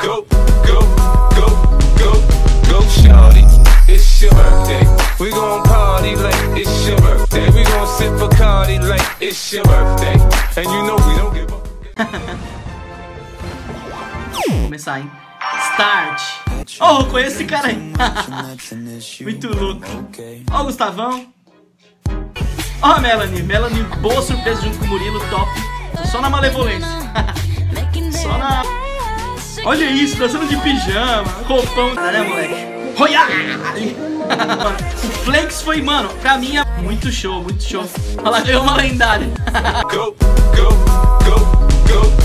Go, go, go, go, go, shorty. It's your birthday. We gon' party like it's your birthday. We gon' sip Bacardi like it's your birthday. And you know we don't give Vou começar, hein? Start! Oh, conheço esse cara aí! Muito louco! Ó o Gustavão! Ó a Melanie! Melanie, boa surpresa junto com o Murilo, top! Só na malevolência! Olha isso, dançando de pijama, roupão, né, moleque? Royale! o Flex foi, mano, pra mim é muito show, muito show. Ela ganhou uma lendária. go, go, go, go, go.